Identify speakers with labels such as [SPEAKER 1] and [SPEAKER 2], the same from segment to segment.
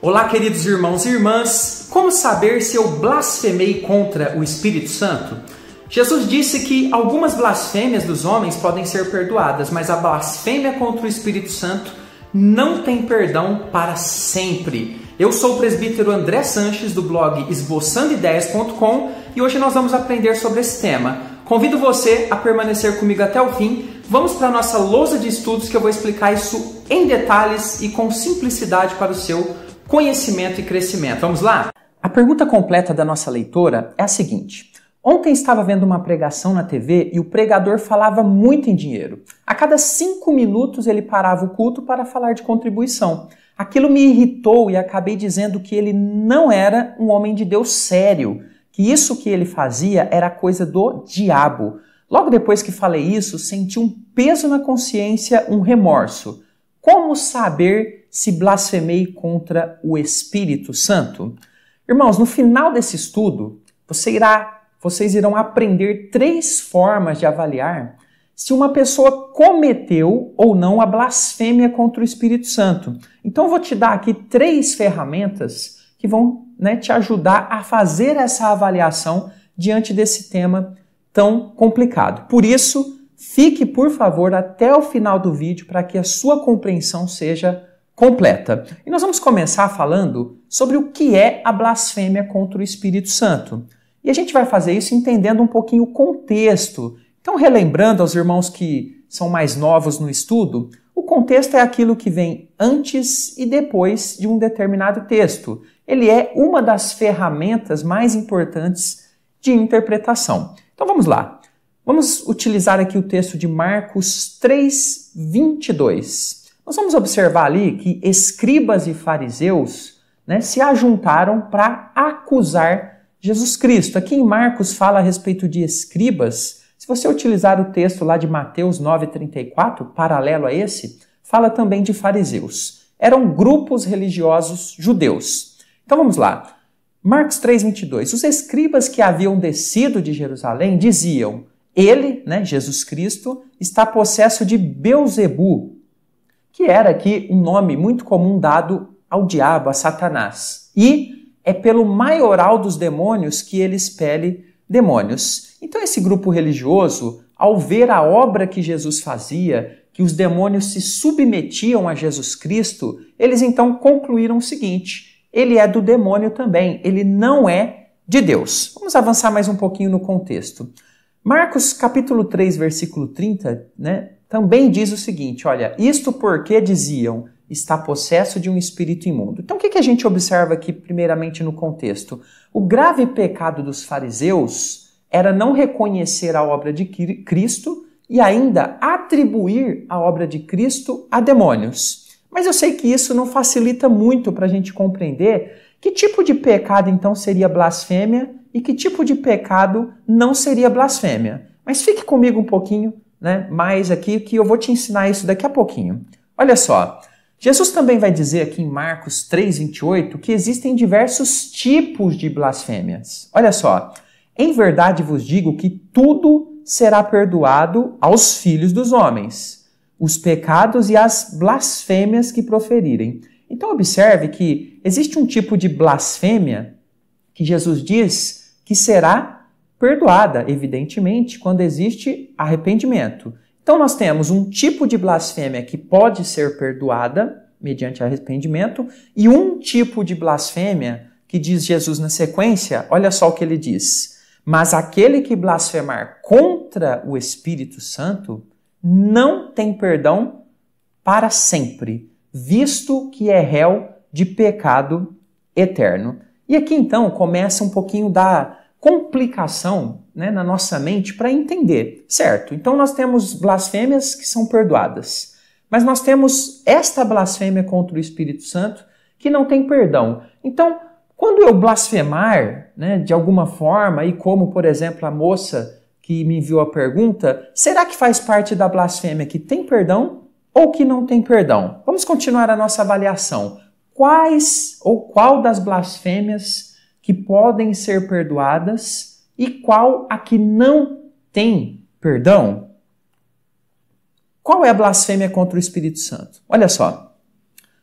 [SPEAKER 1] Olá, queridos irmãos e irmãs. Como saber se eu blasfemei contra o Espírito Santo? Jesus disse que algumas blasfêmias dos homens podem ser perdoadas, mas a blasfêmia contra o Espírito Santo não tem perdão para sempre. Eu sou o presbítero André Sanches do blog esboçandoideias.com e hoje nós vamos aprender sobre esse tema. Convido você a permanecer comigo até o fim. Vamos para a nossa lousa de estudos que eu vou explicar isso em detalhes e com simplicidade para o seu conhecimento e crescimento. Vamos lá? A pergunta completa da nossa leitora é a seguinte. Ontem estava vendo uma pregação na TV e o pregador falava muito em dinheiro. A cada cinco minutos ele parava o culto para falar de contribuição. Aquilo me irritou e acabei dizendo que ele não era um homem de Deus sério, que isso que ele fazia era coisa do diabo. Logo depois que falei isso, senti um peso na consciência, um remorso. Como saber se blasfemei contra o Espírito Santo? Irmãos, no final desse estudo, você irá, vocês irão aprender três formas de avaliar se uma pessoa cometeu ou não a blasfêmia contra o Espírito Santo. Então, eu vou te dar aqui três ferramentas que vão né, te ajudar a fazer essa avaliação diante desse tema tão complicado. Por isso, fique, por favor, até o final do vídeo para que a sua compreensão seja completa. E nós vamos começar falando sobre o que é a blasfêmia contra o Espírito Santo. E a gente vai fazer isso entendendo um pouquinho o contexto. Então, relembrando aos irmãos que são mais novos no estudo, o contexto é aquilo que vem antes e depois de um determinado texto. Ele é uma das ferramentas mais importantes de interpretação. Então vamos lá. Vamos utilizar aqui o texto de Marcos 3, 22. Nós vamos observar ali que escribas e fariseus né, se ajuntaram para acusar Jesus Cristo. Aqui em Marcos fala a respeito de escribas. Se você utilizar o texto lá de Mateus 9,34, paralelo a esse, fala também de fariseus. Eram grupos religiosos judeus. Então vamos lá. Marcos 3,22. Os escribas que haviam descido de Jerusalém diziam: Ele, né, Jesus Cristo, está possesso de Beuzebu, que era aqui um nome muito comum dado ao diabo, a Satanás. E é pelo maioral dos demônios que ele expele demônios. Então, esse grupo religioso, ao ver a obra que Jesus fazia, que os demônios se submetiam a Jesus Cristo, eles então concluíram o seguinte: ele é do demônio também, ele não é de Deus. Vamos avançar mais um pouquinho no contexto. Marcos capítulo 3, versículo 30, né, também diz o seguinte: olha, isto porque diziam está possesso de um espírito imundo. Então, o que, que a gente observa aqui, primeiramente, no contexto? O grave pecado dos fariseus era não reconhecer a obra de Cristo e ainda atribuir a obra de Cristo a demônios. Mas eu sei que isso não facilita muito para a gente compreender que tipo de pecado então seria blasfêmia e que tipo de pecado não seria blasfêmia. Mas fique comigo um pouquinho né, mais aqui que eu vou te ensinar isso daqui a pouquinho. Olha só, Jesus também vai dizer aqui em Marcos 3:28 que existem diversos tipos de blasfêmias. Olha só, em verdade vos digo que tudo será perdoado aos filhos dos homens, os pecados e as blasfêmias que proferirem. Então observe que existe um tipo de blasfêmia que Jesus diz que será perdoada, evidentemente, quando existe arrependimento. Então, nós temos um tipo de blasfêmia que pode ser perdoada mediante arrependimento e um tipo de blasfêmia que diz Jesus na sequência, olha só o que ele diz: Mas aquele que blasfemar contra o Espírito Santo não tem perdão para sempre, visto que é réu de pecado eterno. E aqui então começa um pouquinho da complicação né, na nossa mente para entender, certo? Então nós temos blasfêmias que são perdoadas, mas nós temos esta blasfêmia contra o Espírito Santo que não tem perdão. Então, quando eu blasfemar né, de alguma forma, e como, por exemplo, a moça que me enviou a pergunta, será que faz parte da blasfêmia que tem perdão ou que não tem perdão? Vamos continuar a nossa avaliação. Quais ou qual das blasfêmias que podem ser perdoadas e qual a que não tem perdão? Qual é a blasfêmia contra o Espírito Santo? Olha só.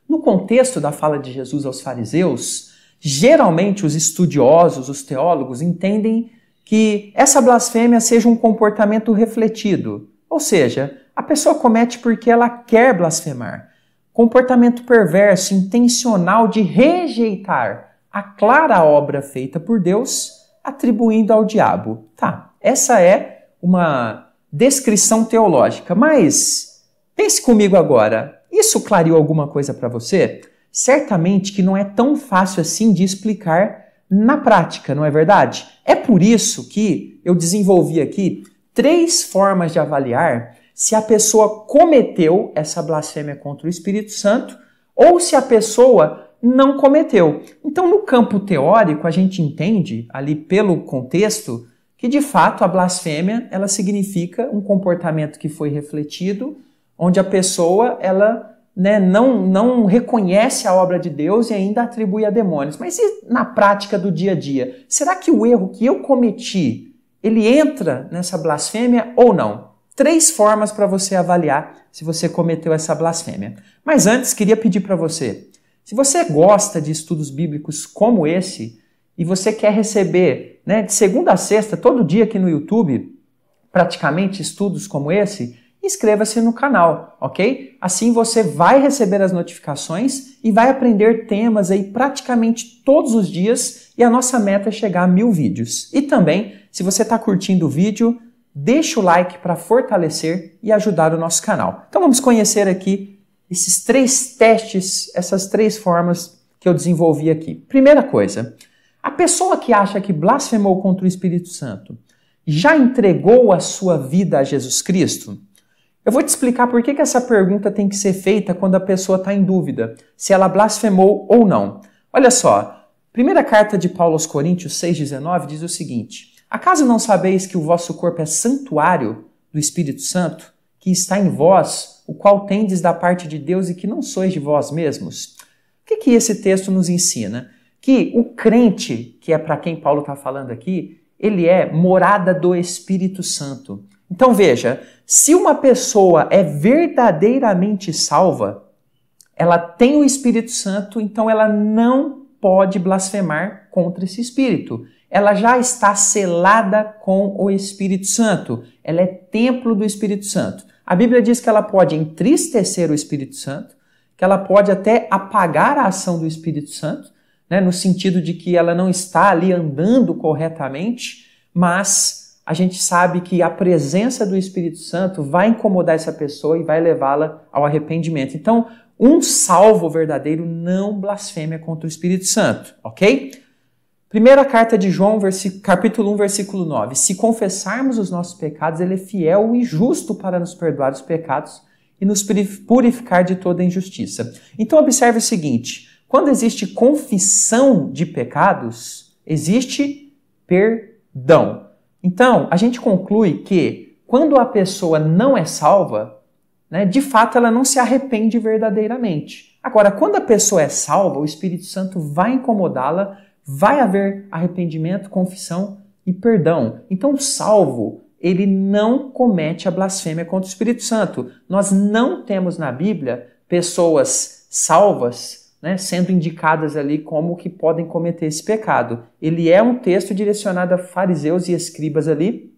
[SPEAKER 1] No contexto da fala de Jesus aos fariseus, geralmente os estudiosos, os teólogos, entendem que essa blasfêmia seja um comportamento refletido, ou seja, a pessoa comete porque ela quer blasfemar. Comportamento perverso, intencional de rejeitar a clara obra feita por Deus, atribuindo ao diabo. Tá, essa é uma descrição teológica, mas pense comigo agora, isso clareou alguma coisa para você? Certamente que não é tão fácil assim de explicar na prática, não é verdade? É por isso que eu desenvolvi aqui três formas de avaliar se a pessoa cometeu essa blasfêmia contra o Espírito Santo ou se a pessoa não cometeu. Então, no campo teórico, a gente entende ali pelo contexto que de fato a blasfêmia ela significa um comportamento que foi refletido onde a pessoa ela né, não, não reconhece a obra de Deus e ainda atribui a demônios. Mas e na prática do dia a dia? Será que o erro que eu cometi, ele entra nessa blasfêmia ou não? Três formas para você avaliar se você cometeu essa blasfêmia. Mas antes, queria pedir para você, se você gosta de estudos bíblicos como esse, e você quer receber né, de segunda a sexta, todo dia aqui no YouTube, praticamente estudos como esse, inscreva-se no canal, ok? Assim você vai receber as notificações e vai aprender temas aí praticamente todos os dias e a nossa meta é chegar a mil vídeos. E também, se você está curtindo o vídeo, deixa o like para fortalecer e ajudar o nosso canal. Então vamos conhecer aqui esses três testes, essas três formas que eu desenvolvi aqui. Primeira coisa, a pessoa que acha que blasfemou contra o Espírito Santo já entregou a sua vida a Jesus Cristo? Eu vou te explicar por que, que essa pergunta tem que ser feita quando a pessoa está em dúvida se ela blasfemou ou não. Olha só, primeira carta de Paulo aos Coríntios 6,19 diz o seguinte: Acaso não sabeis que o vosso corpo é santuário do Espírito Santo, que está em vós, o qual tendes da parte de Deus e que não sois de vós mesmos? O que, que esse texto nos ensina? Que o crente, que é para quem Paulo está falando aqui, ele é morada do Espírito Santo. Então veja, se uma pessoa é verdadeiramente salva, ela tem o Espírito Santo, então ela não pode blasfemar contra esse Espírito. Ela já está selada com o Espírito Santo. Ela é templo do Espírito Santo. A Bíblia diz que ela pode entristecer o Espírito Santo, que ela pode até apagar a ação do Espírito Santo, né, no sentido de que ela não está ali andando corretamente, mas a gente sabe que a presença do Espírito Santo vai incomodar essa pessoa e vai levá-la ao arrependimento. Então, um salvo verdadeiro não blasfêmia contra o Espírito Santo, ok? Primeira carta de João, capítulo 1, versículo 9. Se confessarmos os nossos pecados, ele é fiel e justo para nos perdoar os pecados e nos purificar de toda injustiça. Então, observe o seguinte: quando existe confissão de pecados, existe perdão. Então, a gente conclui que quando a pessoa não é salva, né, de fato ela não se arrepende verdadeiramente. Agora, quando a pessoa é salva, o Espírito Santo vai incomodá-la, vai haver arrependimento, confissão e perdão. Então, o salvo, ele não comete a blasfêmia contra o Espírito Santo. Nós não temos na Bíblia pessoas salvas né, sendo indicadas ali como que podem cometer esse pecado. Ele é um texto direcionado a fariseus e escribas ali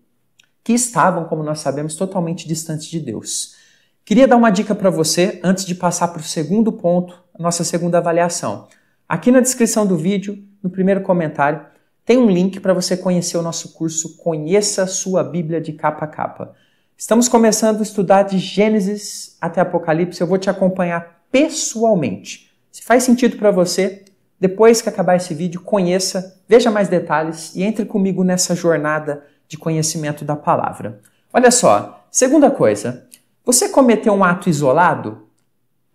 [SPEAKER 1] que estavam, como nós sabemos, totalmente distantes de Deus. Queria dar uma dica para você antes de passar para o segundo ponto, nossa segunda avaliação. Aqui na descrição do vídeo, no primeiro comentário, tem um link para você conhecer o nosso curso Conheça Sua Bíblia de Capa a Capa. Estamos começando a estudar de Gênesis até Apocalipse. Eu vou te acompanhar pessoalmente. Se faz sentido para você, depois que acabar esse vídeo, conheça, veja mais detalhes e entre comigo nessa jornada de conhecimento da palavra. Olha só, segunda coisa, você cometeu um ato isolado?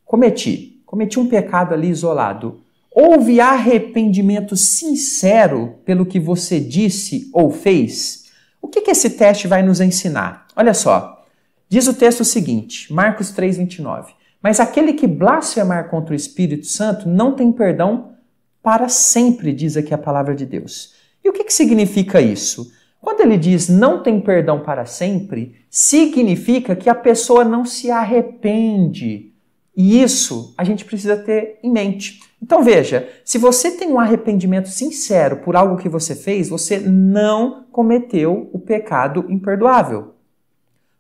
[SPEAKER 1] Cometi. Cometi um pecado ali isolado. Houve arrependimento sincero pelo que você disse ou fez? O que, que esse teste vai nos ensinar? Olha só, diz o texto seguinte, Marcos 3,29. Mas aquele que blasfemar contra o Espírito Santo não tem perdão para sempre, diz aqui a palavra de Deus. E o que, que significa isso? Quando ele diz não tem perdão para sempre, significa que a pessoa não se arrepende E isso a gente precisa ter em mente. Então veja, se você tem um arrependimento sincero por algo que você fez, você não cometeu o pecado imperdoável.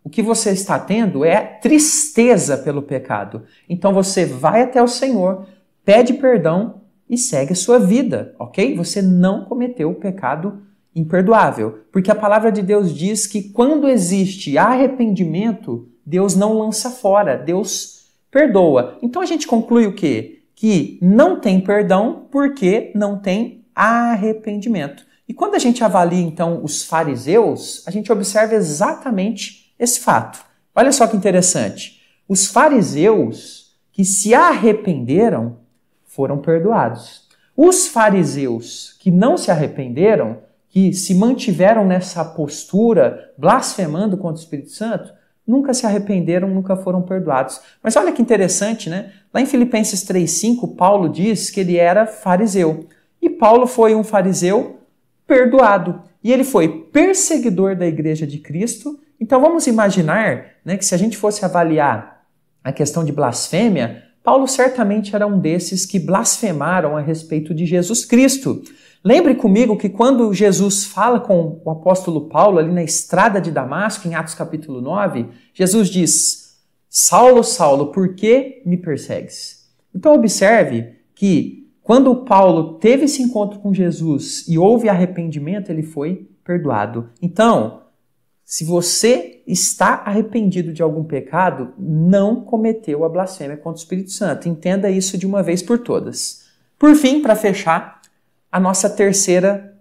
[SPEAKER 1] O que você está tendo é tristeza pelo pecado. Então você vai até o Senhor, pede perdão e segue a sua vida, ok? Você não cometeu o pecado imperdoável. Porque a palavra de Deus diz que quando existe arrependimento, Deus não lança fora, Deus perdoa. Então a gente conclui o quê? Que não tem perdão porque não tem arrependimento. E quando a gente avalia então os fariseus, a gente observa exatamente esse fato. Olha só que interessante. Os fariseus que se arrependeram foram perdoados. Os fariseus que não se arrependeram, que se mantiveram nessa postura, blasfemando contra o Espírito Santo, nunca se arrependeram, nunca foram perdoados. Mas olha que interessante, né? Lá em Filipenses 3:5, Paulo diz que ele era fariseu. E Paulo foi um fariseu perdoado. E ele foi perseguidor da igreja de Cristo. Então vamos imaginar né, que se a gente fosse avaliar a questão de blasfêmia, Paulo certamente era um desses que blasfemaram a respeito de Jesus Cristo. Lembre comigo que quando Jesus fala com o apóstolo Paulo ali na estrada de Damasco, em Atos capítulo 9, Jesus diz: Saulo, Saulo, por que me persegues? Então observe que quando Paulo teve esse encontro com Jesus e houve arrependimento, ele foi perdoado. Então, se você está arrependido de algum pecado, não cometeu a blasfêmia contra o Espírito Santo. Entenda isso de uma vez por todas. Por fim, para fechar, a nossa terceira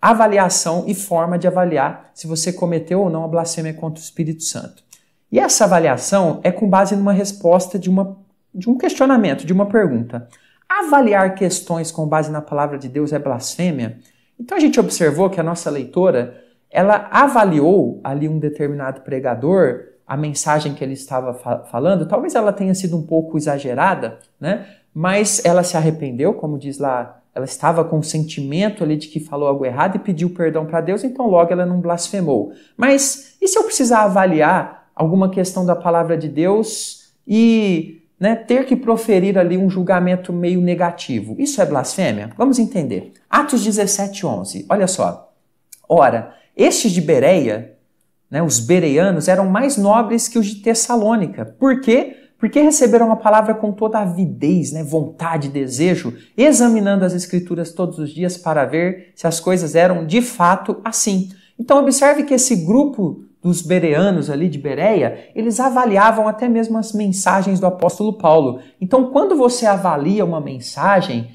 [SPEAKER 1] avaliação e forma de avaliar se você cometeu ou não a blasfêmia contra o Espírito Santo. E essa avaliação é com base numa resposta de, uma, de um questionamento, de uma pergunta. Avaliar questões com base na palavra de Deus é blasfêmia? Então a gente observou que a nossa leitora, ela avaliou ali um determinado pregador, a mensagem que ele estava fa falando, talvez ela tenha sido um pouco exagerada, né? Mas ela se arrependeu, como diz lá ela estava com o sentimento ali de que falou algo errado e pediu perdão para Deus, então logo ela não blasfemou. Mas e se eu precisar avaliar alguma questão da palavra de Deus e né, ter que proferir ali um julgamento meio negativo? Isso é blasfêmia? Vamos entender. Atos 17, 11. Olha só. Ora, estes de Bereia, né, os bereanos, eram mais nobres que os de Tessalônica. Por quê? Porque receberam a palavra com toda avidez, né, vontade, desejo, examinando as escrituras todos os dias para ver se as coisas eram de fato assim. Então observe que esse grupo dos bereanos ali de Bereia, eles avaliavam até mesmo as mensagens do apóstolo Paulo. Então quando você avalia uma mensagem,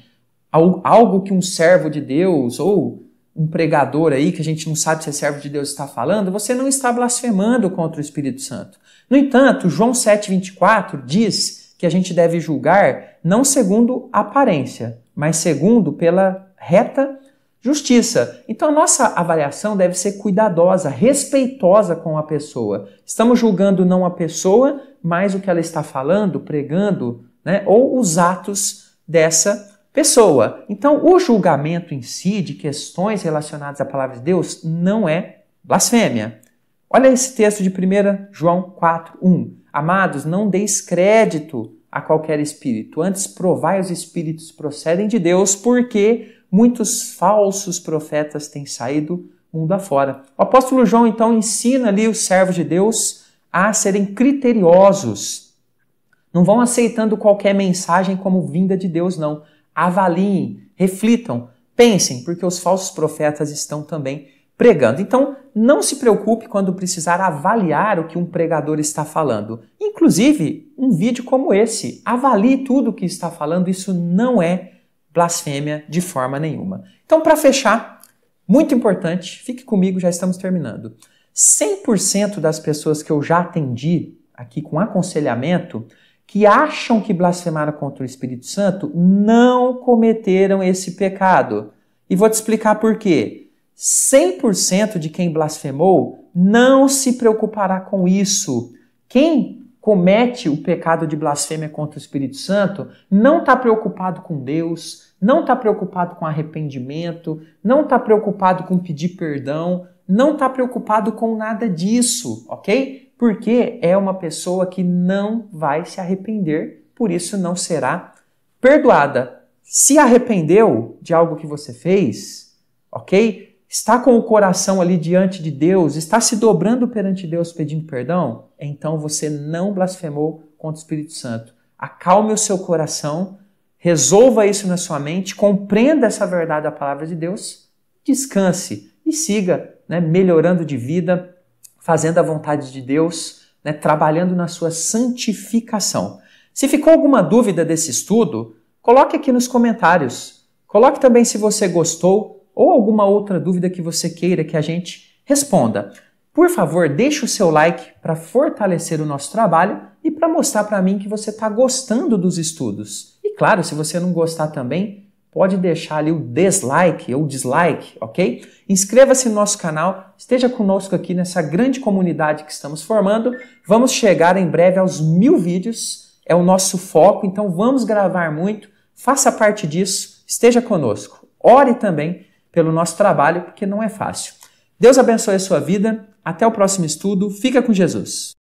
[SPEAKER 1] algo que um servo de Deus ou um pregador aí que a gente não sabe se é servo de Deus está falando, você não está blasfemando contra o Espírito Santo. No entanto, João 7,24 diz que a gente deve julgar não segundo aparência, mas segundo pela reta justiça. Então a nossa avaliação deve ser cuidadosa, respeitosa com a pessoa. Estamos julgando não a pessoa, mas o que ela está falando, pregando, né, ou os atos dessa pessoa. Então o julgamento em si de questões relacionadas à palavra de Deus não é blasfêmia. Olha esse texto de 1 João 4, 1. Amados, não deis crédito a qualquer espírito, antes provai os espíritos procedem de Deus, porque muitos falsos profetas têm saído mundo afora. O apóstolo João então ensina ali os servos de Deus a serem criteriosos. Não vão aceitando qualquer mensagem como vinda de Deus, não. Avaliem, reflitam, pensem, porque os falsos profetas estão também pregando. Então, não se preocupe quando precisar avaliar o que um pregador está falando. Inclusive, um vídeo como esse. Avalie tudo o que está falando, isso não é blasfêmia de forma nenhuma. Então, para fechar, muito importante, fique comigo, já estamos terminando. 100% das pessoas que eu já atendi aqui com aconselhamento que acham que blasfemaram contra o Espírito Santo não cometeram esse pecado. E vou te explicar por quê. 100% de quem blasfemou não se preocupará com isso. Quem comete o pecado de blasfêmia contra o Espírito Santo não está preocupado com Deus, não está preocupado com arrependimento, não está preocupado com pedir perdão, não está preocupado com nada disso, ok? Porque é uma pessoa que não vai se arrepender por isso não será perdoada. Se arrependeu de algo que você fez, ok? Está com o coração ali diante de Deus, está se dobrando perante Deus pedindo perdão, então você não blasfemou contra o Espírito Santo. Acalme o seu coração, resolva isso na sua mente, compreenda essa verdade da palavra de Deus, descanse e siga né, melhorando de vida, fazendo a vontade de Deus, né, trabalhando na sua santificação. Se ficou alguma dúvida desse estudo, coloque aqui nos comentários. Coloque também se você gostou ou alguma outra dúvida que você queira que a gente responda. Por favor, deixe o seu like para fortalecer o nosso trabalho e para mostrar para mim que você está gostando dos estudos. E claro, se você não gostar também, pode deixar ali o dislike ou dislike, ok? Inscreva-se no nosso canal, esteja conosco aqui nessa grande comunidade que estamos formando. Vamos chegar em breve aos mil vídeos, é o nosso foco, então vamos gravar muito. Faça parte disso, esteja conosco. Ore também pelo nosso trabalho, porque não é fácil. Deus abençoe a sua vida. Até o próximo estudo. Fica com Jesus.